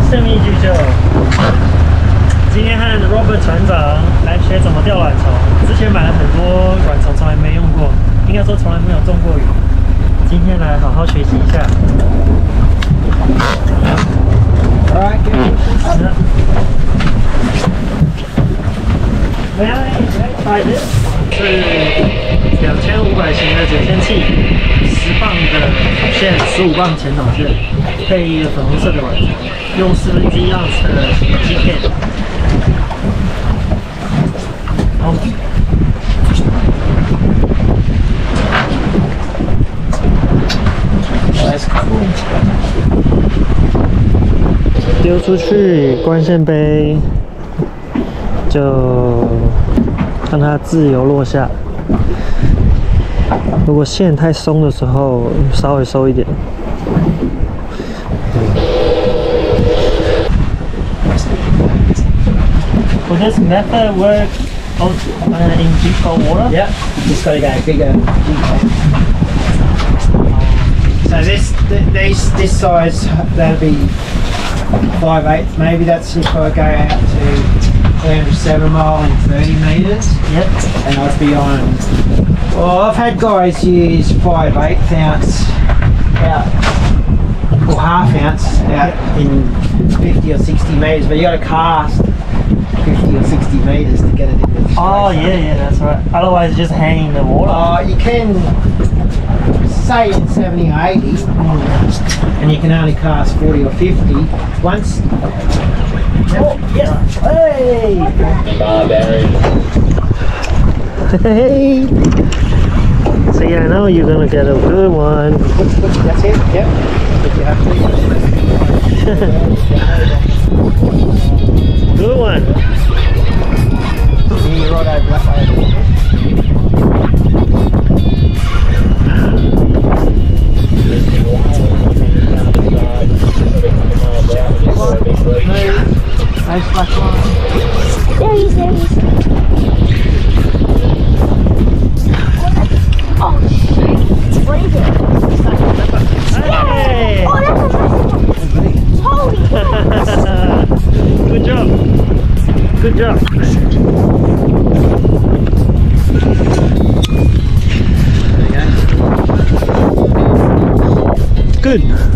to meet you, Joe。今天和 Robert 船长来学怎么钓卵虫。之前买了很多卵虫，从来没用过，应该说从来没有中过鱼。今天来好好学习一下。Alright, good. 没有，来的是两千五百型的卷线器，十磅的线，十五磅前导线，配一个粉红色的卵虫，用四分之一盎司的 GK。好。丢出去，关线杯，就让它自由落下。如果线太松的时候，稍微收一点。Will this method work on, uh, in deeper water? Yep, just got to go bigger. So this, th these, this size, that'll be 5 eighths. Maybe that's if I go out to 307 mile in 30 metres. Yep. And I'd be on. Well, I've had guys use 5 eighths ounce out, half ounce out in 50 or 60 metres, but you got to cast 50 or 60 metres to get it in the Oh yeah, yeah, that's right. Otherwise, just hanging in the water. uh, you can say in 70 or 80, and you can only cast 40 or 50. Once. Oh, yes. Hey. Hey. See, I know you're gonna get a good one. That's it, yep. Good one.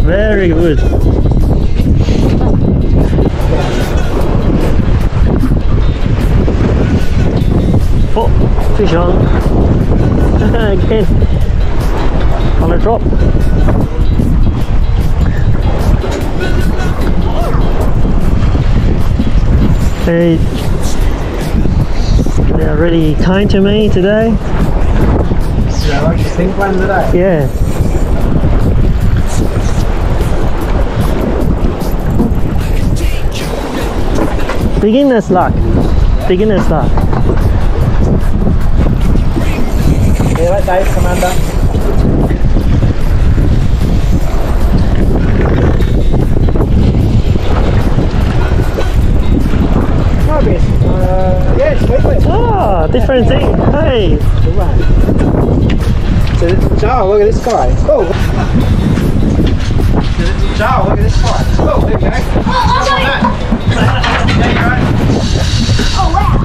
Very good. Oh, fish on. Again. On a drop. They they are really kind to me today. Yeah, I think one today. Yeah. Beginner's luck. Beginner's luck. Yeah, let Dave come under. Might be, uh, yeah, it's weekly. Ah, different thing. Hey. One. So, Joe, look at this guy. Oh. Joe, look at this guy. Oh, there you go. Oh, oh, no. There you go. Oh, wow.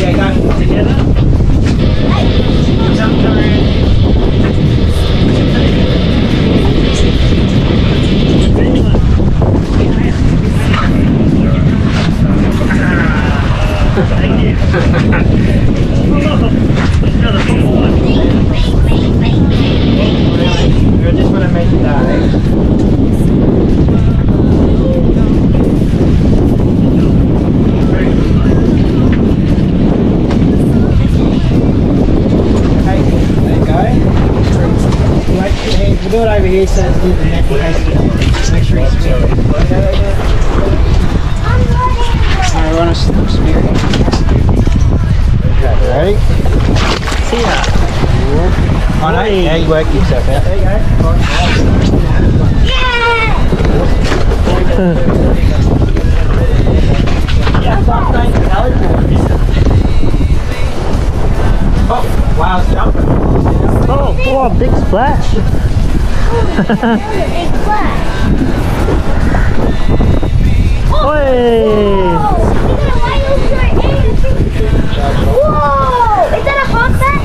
Yeah, go. Together. Thank you. Another football one. We just want to meet Dave. Okay, there you go. Wait, hey, we'll do it over here so it's in the net case. Make sure it's smeared. Alright, we're on a s- smear. Okay, ready? See ya. Oh no, yeah, you work yourself out. There you go. Oh, wow, it's jumping. Oh, oh, big splash. Hey. Whoa! Is that a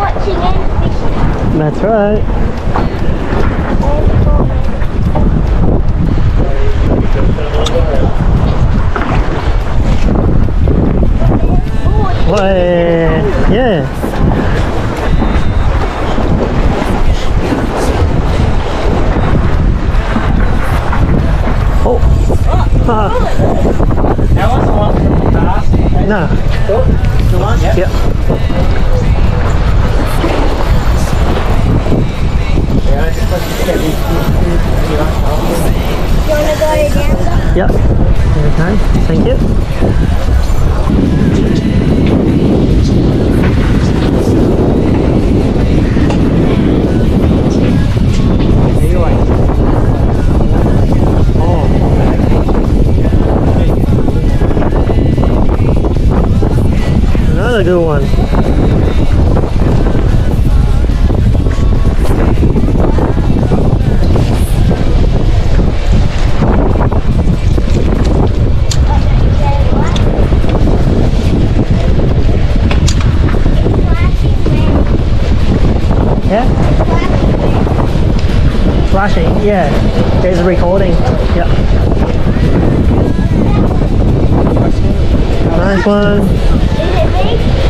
watching and fishing, That's right. Hey. Yeah. Oh. Ah, That one's the one from the past. no. Yeah. Okay. Thank you. Oh. Another good one. Yeah. There's a recording. Yeah. Nice one.